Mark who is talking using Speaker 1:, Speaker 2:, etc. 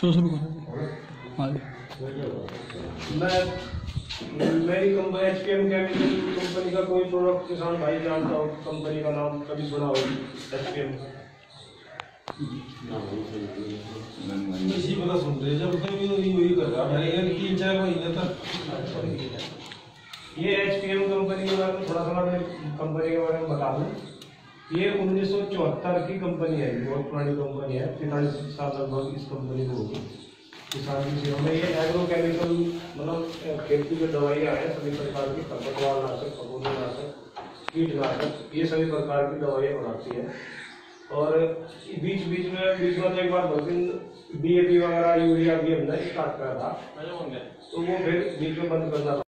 Speaker 1: शुरू करो हाँ
Speaker 2: मैं मेरी company H P M chemical company का कोई प्रोडक्ट किसान भाई जानता हो कंपनी का नाम कभी सुना हो एच पी एम
Speaker 3: इसी पता सुन रहे जब तक भी वही वही कर रहा है तीन चार महीने तक।
Speaker 2: ये एच पी एम कंपनी के बारे में थोड़ा सा मैं कंपनी के बारे में बता दूँ। ये उन्नीस सौ चौहत्तर की कंपनी है बहुत पुरानी कंपनी है पैंतालीस साल लगभग इस कंपनी को होगी। किसान की सेवा में ये एग्रो केमिकल मतलब खेती की दवाइयाँ हैं सभी प्रकार की खरपतवार नाशक फफूंदी नाशक कीटनाशक ये सभी प्रकार की दवाइयाँ बनाती है। और बीच बीच में बीच में तो एक बार दो दिन पी वगैरह यूरिया भी हमने स्टार्ट करा था। तो वो फिर बीच में बंद करना